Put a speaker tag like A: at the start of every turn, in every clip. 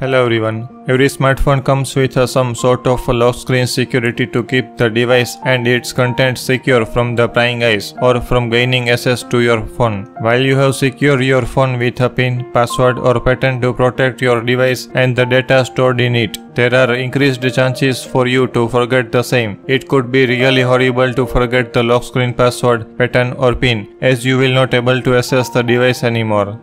A: Hello everyone. Every smartphone comes with uh, some sort of lock screen security to keep the device and its content secure from the prying eyes or from gaining access to your phone. While you have secured your phone with a PIN, password or pattern to protect your device and the data stored in it, there are increased chances for you to forget the same. It could be really horrible to forget the lock screen password, pattern or PIN as you will not able to access the device anymore.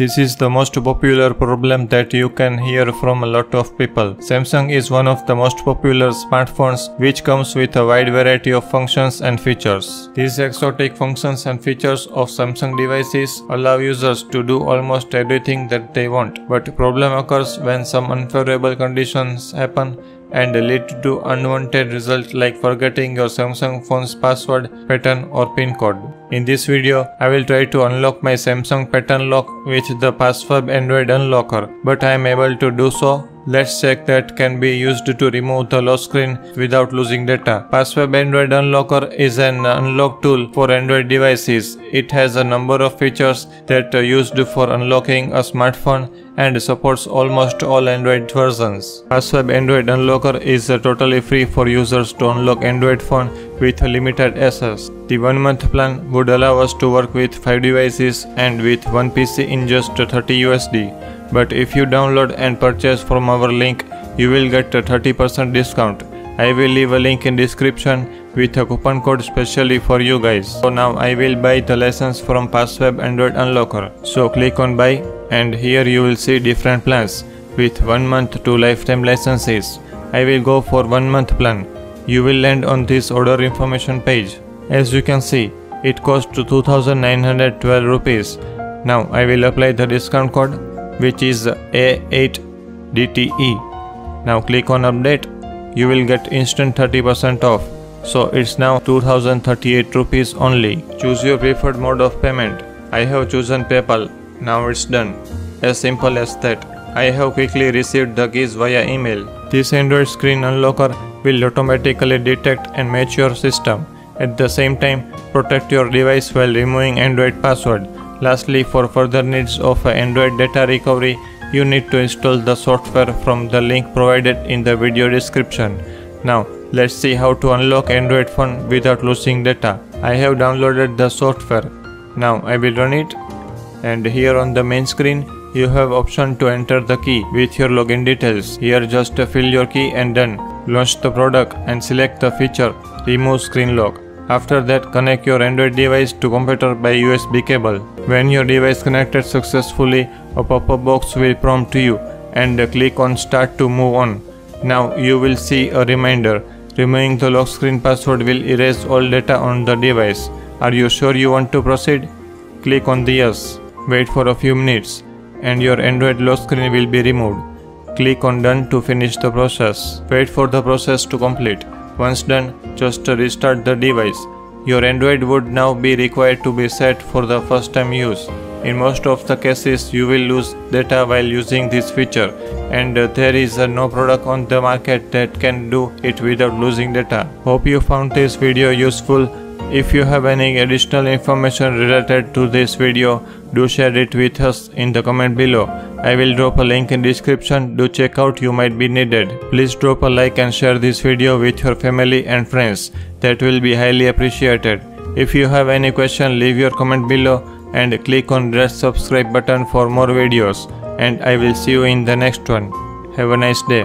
A: This is the most popular problem that you can hear from a lot of people. Samsung is one of the most popular smartphones which comes with a wide variety of functions and features. These exotic functions and features of Samsung devices allow users to do almost everything that they want. But problem occurs when some unfavorable conditions happen and lead to unwanted results like forgetting your Samsung phone's password, pattern or pin code. In this video, I will try to unlock my Samsung pattern lock with the PassFab Android Unlocker, but I am able to do so Let's check that can be used to remove the lock screen without losing data. PassFab Android Unlocker is an unlock tool for Android devices. It has a number of features that are used for unlocking a smartphone and supports almost all Android versions. PassFab Android Unlocker is totally free for users to unlock Android phone with limited access. The one month plan would allow us to work with 5 devices and with one PC in just 30 USD but if you download and purchase from our link you will get a 30% discount I will leave a link in description with a coupon code specially for you guys. So now I will buy the license from PassFab Android Unlocker. So click on buy and here you will see different plans with 1 month to lifetime licenses. I will go for 1 month plan. You will land on this order information page. As you can see, it costs 2912 rupees. Now I will apply the discount code which is A8DTE. Now click on update. You will get instant 30% off. So it's now 2038 rupees only. Choose your preferred mode of payment. I have chosen PayPal. Now it's done. As simple as that. I have quickly received the keys via email. This Android screen unlocker will automatically detect and match your system. At the same time, protect your device while removing Android password. Lastly, for further needs of Android data recovery, you need to install the software from the link provided in the video description. Now, let's see how to unlock Android phone without losing data. I have downloaded the software. Now, I will run it. And here on the main screen, you have option to enter the key with your login details. Here just fill your key and done. Launch the product and select the feature remove screen lock. After that, connect your Android device to computer by USB cable. When your device connected successfully, a pop-up box will prompt you and click on start to move on. Now you will see a reminder. Removing the lock screen password will erase all data on the device. Are you sure you want to proceed? Click on the yes. Wait for a few minutes and your Android lock screen will be removed. Click on done to finish the process. Wait for the process to complete. Once done, just restart the device. Your Android would now be required to be set for the first time use. In most of the cases, you will lose data while using this feature, and there is no product on the market that can do it without losing data. Hope you found this video useful. If you have any additional information related to this video, do share it with us in the comment below. I will drop a link in description, do check out you might be needed. Please drop a like and share this video with your family and friends, that will be highly appreciated. If you have any question leave your comment below and click on red subscribe button for more videos and I will see you in the next one. Have a nice day.